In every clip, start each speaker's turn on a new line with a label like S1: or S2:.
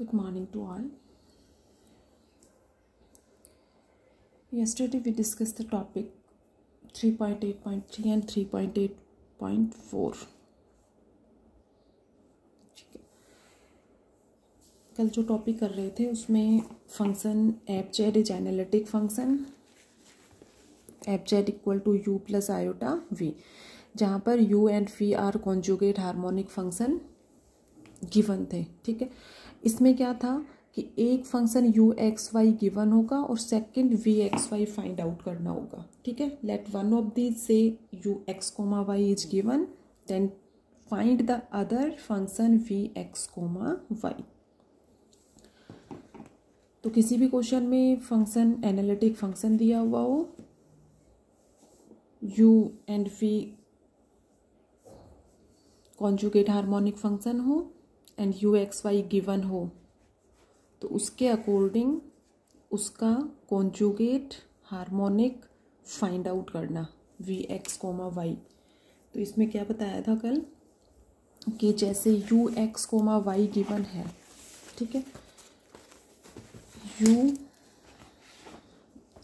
S1: Good morning to all. Yesterday we discussed the topic 3.8.3 and 3.8.4. ठीक है। कल जो टॉपिक कर रहे थे उसमें function f z is analytic function f z equal to u plus iota v जहाँ पर u and v are conjugate harmonic function given थे। ठीक है। इसमें क्या था कि एक function u x y given होगा और second v x y find out करना होगा। ठीक है? Let one of the say u x comma y is given then find the other function v x comma y तो किसी भी question में फ़ंक्शन एनालिटिक फ़ंक्शन दिया हुआ हो u and v conjugate harmonic function हो and u x y given हो तो उसके अकॉर्डिंग उसका कॉन्जुगेट हार्मोनिक फाइंड आउट करना वी एक्स कोमा वाई तो इसमें क्या बताया था कल? कि जैसे u x comma y given है, ठीक है? यू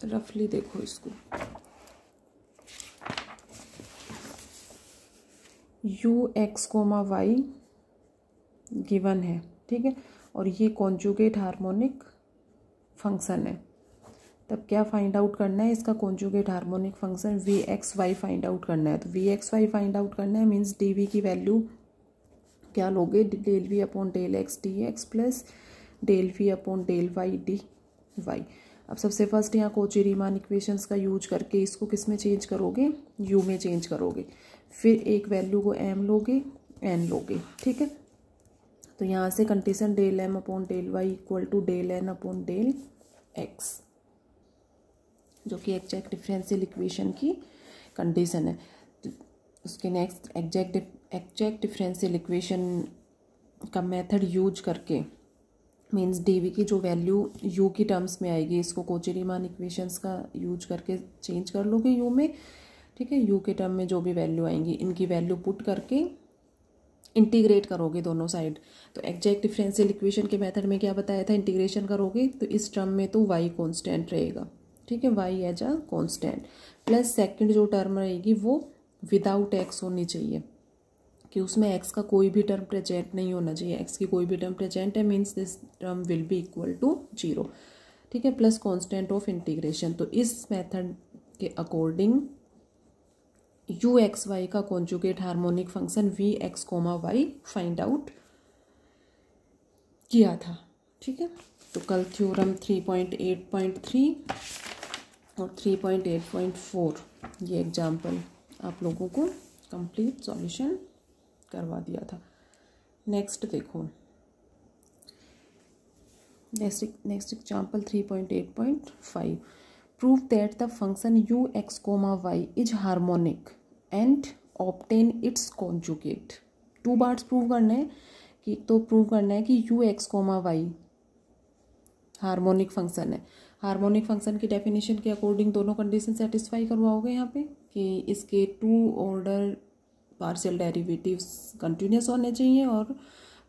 S1: रफली देखो इसको। U x comma y given है, ठीक है? और ये कॉन्जुगेट हार्मोनिक फ़ंक्शन है। तब क्या फाइंड आउट करना है? इसका conjugate harmonic function v x y find out करना है। तो v x y find out करना है मीन्स डी वी की वैल्यू क्या लोगे? Del v upon del x d x plus del v upon del y d y अब सबसे फ़र्स्ट यहाँ कोची रीमान इक्वेशंस का यूज़ करके इसको किसमें चेंज करोगे? यू में चेंज करोगे। फिर एक वैल्यू को एम लोगे एन लोगे, ठीक है? तो यहाँ से condition del m upon del y equal to del n upon del x जो कि एग्जैक्ट डिफरेंशियल इक्वेशन की कंडीशन है। तो उसके next exact exact differential equation का मेथड यूज़ करके मीन्स डी की जो वैल्यू यू की टर्म्स में आएगी, इसको कोचेरीमान इक्वेशंस का यूज़ करके चेंज कर लोगे यू में, ठीक है? यू के टर्म में जो भी वैल्यू आएँगी, इनकी वैल्यू पुट करके इंटीग्रेट करोगे दोनों साइड। तो एग्जैक्ट डिफरेंशियल इक्वेशन के मेथड में क्या बताया था? इंटीग्रेशन करोगे तो इस टर्म में तो वाई कॉन्स्टेंट रहेगा। ठीक है? Y as a constant plus second जो टर्म रहेगी, वो विदाउट एक्स होनी चाहिए। कि उसमें एक्स का कोई भी टर्म प्रेजेंट नहीं होना चाहिए। एक्स की कोई भी टर्म प्रेजेंट है means this term will be equal to zero ठीक है? प्लस कॉन्स्टेंट ऑफ़ इंटीग्रेशन तो इस मेथड के अकॉर्डिंग यू एक्स वाई का conjugate harmonic function v x comma y find out किया था। ठीक है? तो कल theorem three point eight point three और three point eight point four ये एग्ज़ाम्पल आप लोगों को कंप्लीट सॉल्यूशन करवा दिया था। नेक्स्ट देखो। Next next example three point eight point five prove that the function u x comma y is harmonic and obtain its conjugate two parts prove करना है कि तो प्रूव करना है कि u x comma y harmonic function है। Harmonic function की definition के अकॉर्डिंग दोनों कंडीशन सेटिस्फाई करवाओगे यहाँ पे कि इसके two order partial derivatives continuous होने चाहिए और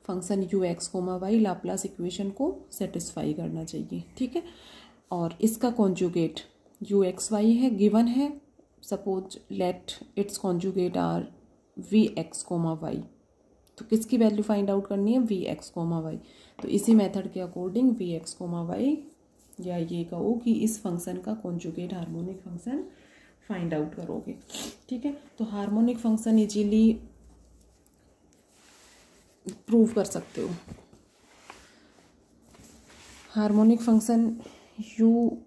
S1: function u x comma y Laplace equation को सेटिस्फाई करना चाहिए। ठीक है? और इसका कॉन्जुगेट यू एक्स वाई है गिवन है suppose let its conjugate are v x comma y. तो किसकी वैल्यू फाइंड आउट करनी है? V x comma y. तो इसी मेथड के according v x comma y या ये कहो कि इस फ़ंक्शन का conjugate harmonic function find out करोगे। ठीक है? तो हार्मोनिक फ़ंक्शन इजीली प्रूव कर सकते हो। Harmonic function u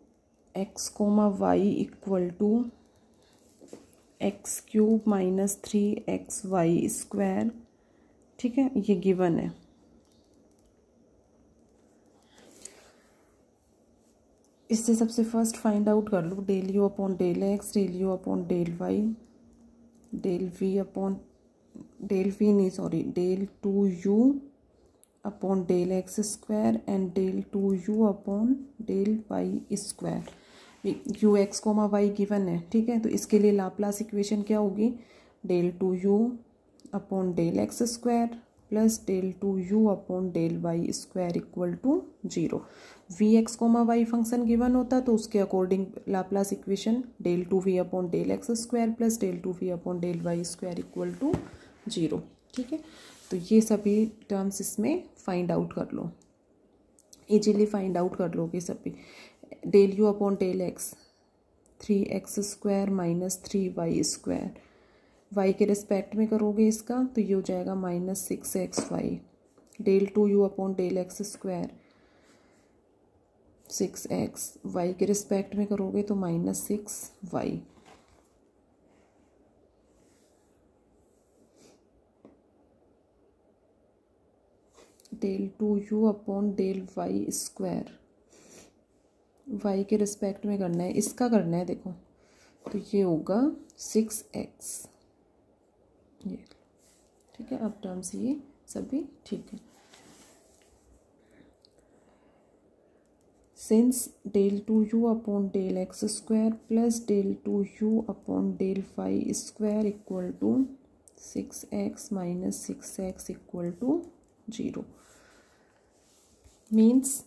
S1: x comma y equal to x cube minus three x y square, ठीक है, ये गिवन है। इससे सबसे फ़र्स्ट फाइंड आउट कर लो del u upon del x del u upon del y del v upon del v नहीं sorry del two u upon del x square and del two u upon del y square u x comma y given है, ठीक है? तो इसके लिए Laplace equation क्या होगी? Del two u upon del x square plus del two u upon del y square equal to zero v x comma y function given होता तो उसके according Laplace equation del two v upon del x square plus del two v upon del y square equal to zero ठीक है? तो ये सभी terms इसमें find out कर लो। इजीली फाइंड आउट कर लोगे सभी। Del u upon del x three x square minus three y square y के रिस्पेक्ट में करोगे इसका तो ये हो जाएगा minus six x y del two u upon del x square six x y के रिस्पेक्ट में करोगे तो minus six y del two u upon del y square y के रिस्पेक्ट में करना है, इसका करना है, देखो। तो ये होगा सिक्स एक्स ये, ठीक है? अब टर्म्स ये सभी ठीक है। Since del two u upon del x square plus del two u upon del y square equal to six x minus six x equal to zero means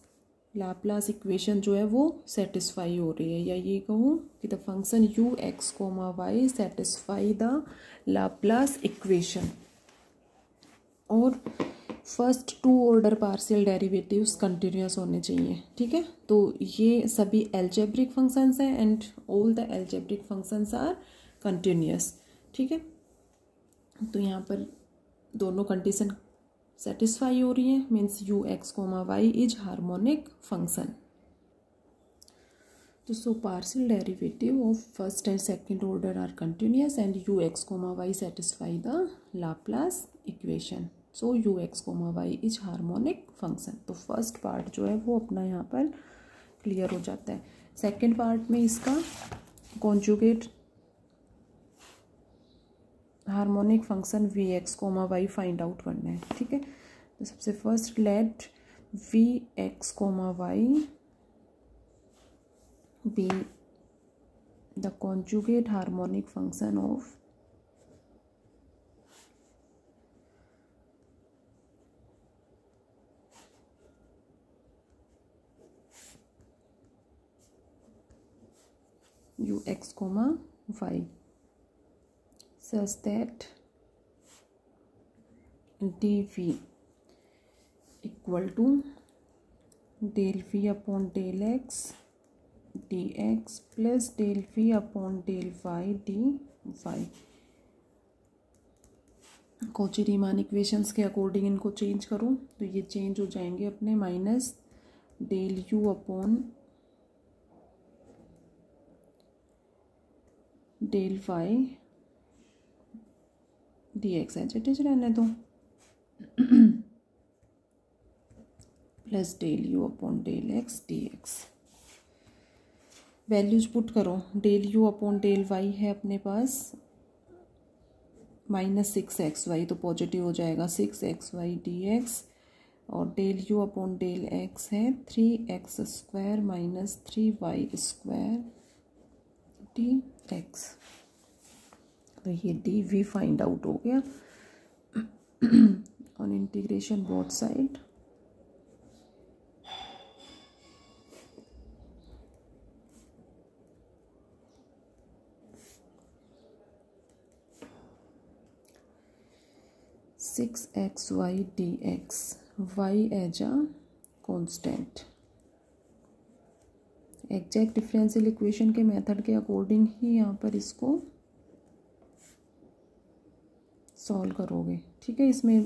S1: Laplace equation जो है वो सेटिस्फाई हो रही है। या ये कहूँ कि the function u x comma y satisfy the Laplace equation और first two order partial derivatives continuous होने चाहिए, ठीक है? तो ये सभी एल्जेब्रिक फ़ंक्शंस हैं and all the algebraic functions are continuous ठीक है? तो यहाँ पर दोनों कंडीशन सेटिस्फाई हो रही है means u x comma y is harmonic function तो so partial derivative of first and second order are continuous and u x comma y satisfy the Laplace equation so u x comma y is harmonic function तो first part जो है वो अपना यहाँ पर clear हो जाता है। सेकेंड पार्ट में इसका conjugate harmonic function v x comma y find out करना है, ठीक है? तो सबसे first let v x comma y be the conjugate harmonic function of u x comma y. such that dv equal to del v upon del x dx plus del v upon del y dy Cauchy Riemann equations के according इनको change करूँ तो ये change हो जाएँगे अपने minus del u upon del y d x is रहने दो। Plus del u upon del x d x values put करो। Del u upon del y है अपने पास। माइनस सिक्स एक्स वाई तो पॉजिटिव हो जाएगा। Six x y d x और del u upon del x है। Three x square minus three y square d x तो ये डी वी फाइंड आउट हो गया। On integration both side six x y d x y as a constant exact differential equation के method के according ही यहाँ पर इसको सॉल्व करोगे, ठीक है? इसमें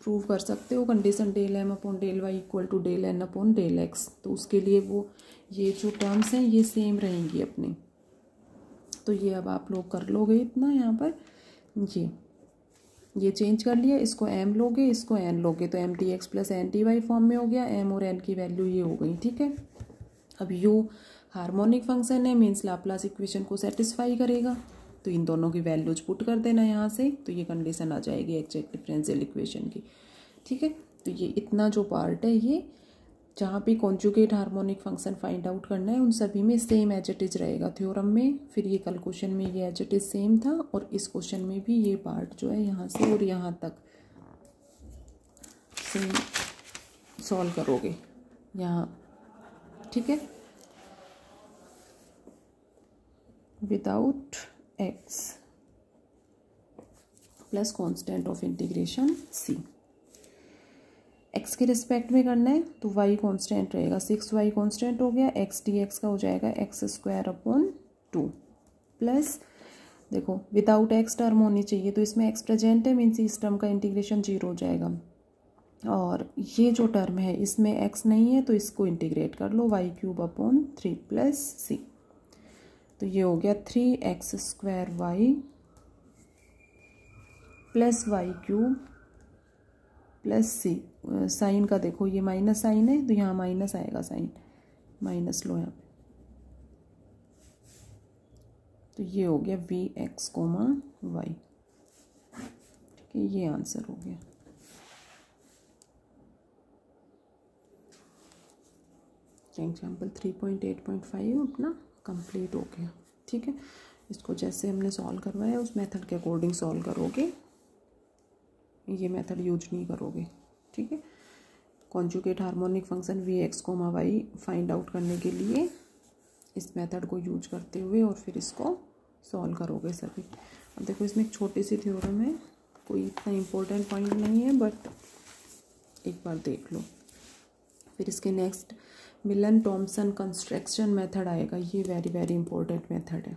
S1: प्रूव कर सकते हो condition del m upon del y equal to del n upon del x तो उसके लिए वो, ये जो टर्म्स हैं, ये सेम रहेंगी अपनी। तो ये अब आप लोग कर लोगे इतना यहाँ पर। ये ये चेंज कर लिया, इसको एम लोगे, इसको एन लोगे। तो m d x plus n d y form में हो गया एम और एन की वैल्यू ये हो गई, ठीक है? अब यू हार्मोनिक फ़ंक्शन है मीन्स लाप्लास इक्वेशन को सेटिस्फाई करेगा। तो इन दोनों की वैल्यूज़ पुट कर देना यहाँ से तो ये कंडीशन आ जाएगी एग्जैक्ट डिफरेंशियल इक्वेशन की। ठीक है? तो ये इतना जो पार्ट है ये, जहाँ पे conjugate harmonic function find out करना है, उन सभी में सेम एज इज़ रहेगा थ्योरम में। फिर ये कल क्वेश्चन में ये एज इज़ सेम था और इस क्वेश्चन में भी ये पार्ट जो है यहाँ से और यहाँ तक सेम सॉल्व करोगे। यहाँ, ठीक है? Without x plus constant of integration c x के रिस्पेक्ट में करना है तो वाई कांस्टेंट रहेगा। सिक्स वाई कॉन्स्टेंट हो गया एक्स डी एक्स का हो जाएगा x square upon two plus देखो विदाउट एक्स टर्म होनी चाहिए तो इसमें एक्स प्रेजेंट है मीन्स इस टर्म का इंटीग्रेशन ज़ीरो हो जाएगा। और ये जो टर्म है, इसमें एक्स नहीं है तो इसको इंटीग्रेट कर लो y cube upon three plus c तो ये हो गया three x square y plus y cube plus c sign का देखो, ये माइनस साइन है तो यहाँ माइनस आएगा साइन माइनस लो यहाँ पे। तो ये हो गया वी एक्स कोमा वाई ठीक है, ये आंसर हो गया। Example three point eight point five अपना। कंप्लीट हो गया। ठीक है? इसको जैसे हमने सॉल्व करवाया, उस मेथड के अकॉर्डिंग सॉल्व करोगे। ये मेथड यूज़ नहीं करोगे। ठीक है? Conjugate harmonic function v x comma y find out करने के लिए इस मेथड को यूज़ करते हुए और फिर इसको सॉल्व करोगे सभी। अब देखो, इसमें एक छोटी सी थ्योरम है। कोई इतना इम्पोर्टेंट पॉइंट नहीं है बट एक बार देख लो। फिर इसके next Milne Thomson construction method आएगा, ये वेरी वेरी इंपॉर्टेंट मेथड है।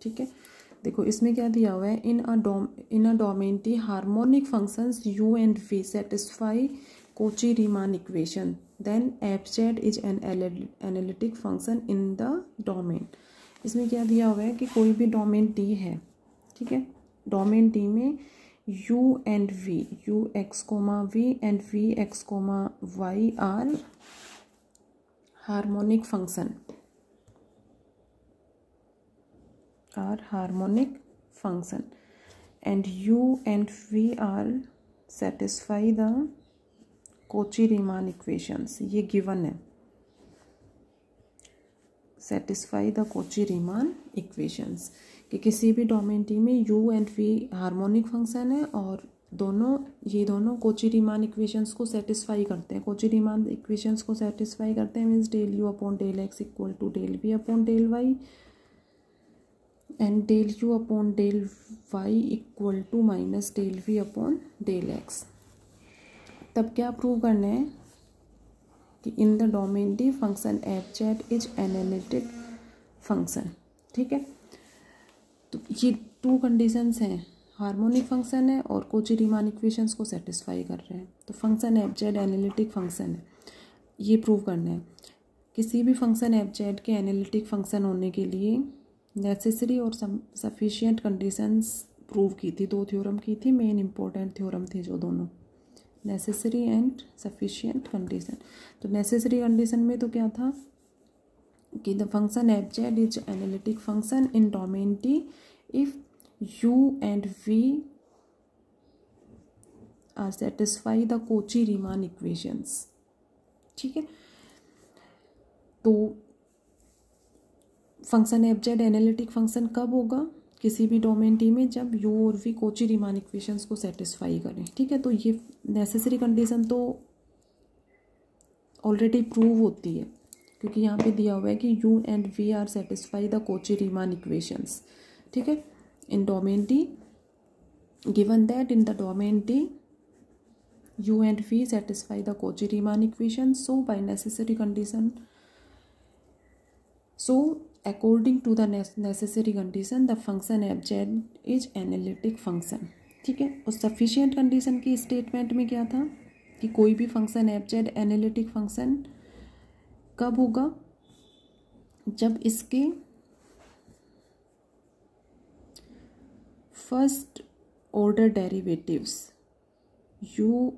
S1: ठीक है? देखो, इसमें क्या दिया हुआ है? In a dom, in a domain d harmonic functions u and v satisfy Cauchy Riemann equation then z is an analytic function in the domain इसमें क्या दिया हुआ है कि कोई भी डोमेन टी है, ठीक है? डोमेन टी में u and v u x comma v and v x comma y are harmonic function. Are harmonic function. And u and v are satisfy the Cauchy Riemann equations ये given है। Satisfy the Cauchy Riemann equations कि किसी भी domain T में u and v harmonic function है और दोनों, ये दोनों कोची रीमान इक्वेशंस को सेटिस्फाई करते हैं। कोची रीमान इक्वेशंस को सेटिस्फाई करते हैं means del u upon del x equal to del v upon del y and del u upon del y equal to minus del v upon del x तब क्या prove करना है कि in the domain D function f z is analytic function ठीक है? तो ये two conditions हैं। हार्मोनिक फ़ंक्शन है और कोची रीमान इक्वेशंस को सेटिस्फाई कर रहे हैं। तो function f z analytic function है। ये प्रूव करना है। किसी भी फ़ंक्शन एफ़ जेड के एनालिटिक फ़ंक्शन होने के लिए नेसेसरी और सफिशियंट कंडीशंस प्रूव की थी। दो थ्योरम की थी। मेन इंपॉर्टेंट थ्योरम थे जो दोनों। नेसेसरी एंड सफिशियंट कंडीशन तो नेसेसरी कंडीशन में तो क्या था? कि the function f z is analytic function in domain T if u and v are satisfy the Cauchy Riemann equations ठीक है? तो function f z analytic function कब होगा? किसी भी डोमेन टी में जब यू और वी कोची रिमान इक्वेशंस को सेटिस्फाई करें। ठीक है? तो ये नेसेसरी कंडीशन तो ऑलरेडी प्रूव होती है, क्योंकि यहाँ पे दिया हुआ है कि u and v are satisfy the Cauchy Riemann equations ठीक है? Domain T given that in the domain T u and v satisfy the Cauchy Riemann equation so by necessary condition so according to the necessary condition, the function f z is analytic function. ठीक है? और sufficient condition की statement में क्या था? कि कोई भी function f z analytic function कब होगा? जब इसके first order derivatives u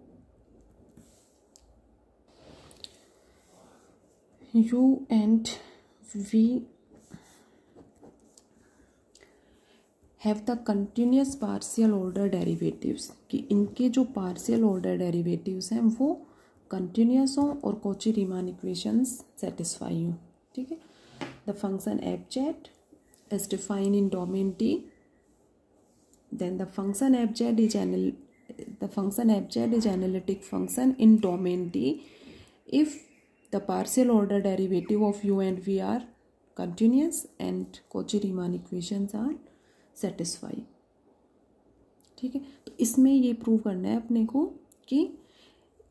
S1: u and v have the continuous partial order derivatives कि इनके जो पार्शियल ऑर्डर डेरिवेटिव्स हैं, वो कंटिन्यूस हों और कोची रीमान इक्वेशंस सेटिस्फाई हों। ठीक है? The function f z is define in domain T then the function f z is the function fz is analytic function in domain d if the partial order derivative of u and v are continuous and Cauchy-Riemann equations are satisfied ठीक है तो इसमें ये prove करना है अपने को कि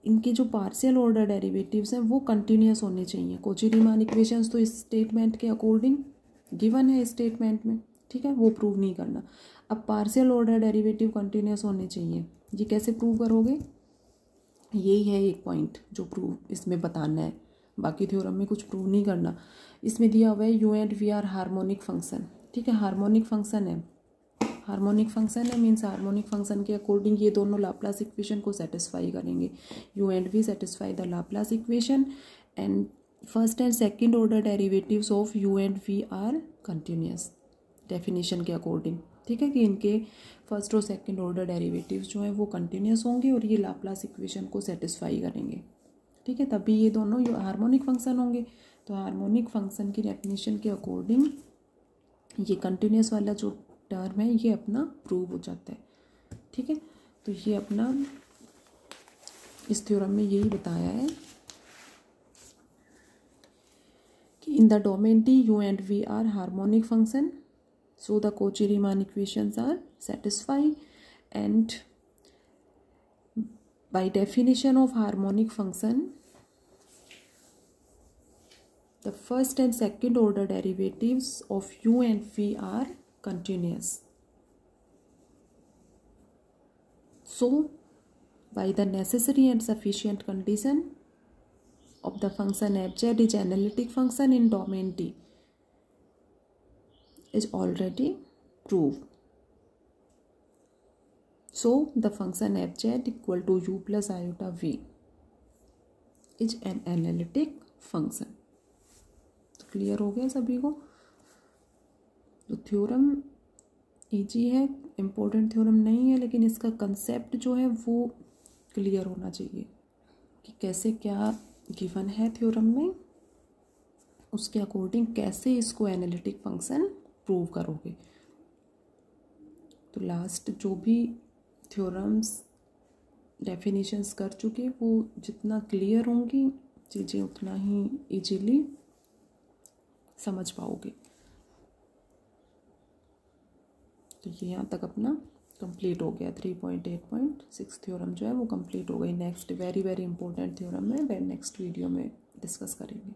S1: इनके जो पार्शियल ऑर्डर डेरिवेटिव्स हैं वो कंटिन्यूस होने चाहिए कोची रीमान इक्वेशंस तो इस स्टेटमेंट के अकॉर्डिंग गिवन है स्टेटमेंट में ठीक है वो प्रूव नहीं करना अब पार्शियल ऑर्डर डेरिवेटिव कंटिन्यूस होने चाहिए। ये कैसे प्रूव करोगे? यही है एक पॉइंट जो प्रूव इसमें बताना है। बाकी थ्योरम में कुछ प्रूव नहीं करना। इसमें दिया हुआ है u and v are harmonic function ठीक है हारमोनिक फ़ंक्शन है। हार्मोनिक फ़ंक्शन है मीन्स हार्मोनिक फ़ंक्शन के अकॉर्डिंग ये दोनों लाप्लास इक्वेशन को सेटिस्फाई करेंगे। U and v satisfy the Laplace equation and first and second order derivatives of u and v are continuous definition के according ठीक है कि इनके फ़र्स्ट और सेकेंड ऑर्डर डेरिवेटिव्स जो हैं वो कंटिन्यूस होंगे और ये लाप्लास इक्वेशन को सेटिस्फाई करेंगे। ठीक है, तभी ये दोनों हार्मोनिक फ़ंक्शन होंगे। तो हार्मोनिक फ़ंक्शन की डेफिनेशन के अकॉर्डिंग ये कंटिन्यूस वाला जो टर्म है, ये अपना प्रूव हो जाता है। ठीक है तो ये अपना इस थ्योरम में यही बताया है कि in the domain T u and v are harmonic function So the Cauchy-Riemann equations are satisfied and by definition of harmonic function the first and second order derivatives of u and v are continuous. So by the necessary and sufficient condition of the function fz is analytic function in domain D. is already proved. So, the function fz equal to u plus iota v is an analytic function. तो clear हो गया सभी को तो theorem easy है important theorem नहीं है लेकिन इसका कंसेप्ट जो है वो क्लियर होना चाहिए कि कैसे क्या गिवन है थ्योरम में उसके अकॉर्डिंग कैसे इसको एनालिटिक फ़ंक्शन प्रूव करोगे। तो लास्ट जो भी थ्योरम्स डेफिनेशंस कर चुके, वो जितना क्लियर होंगी, चीज़ें उतना ही इजीली समझ पाओगे। तो ये यहाँ तक अपना कंप्लीट हो गया। Three point eight point six theorem जो है वो कंप्लीट हो गई। Next very very important theorem है। नेक्स्ट वीडियो में डिस्कस करेंगे।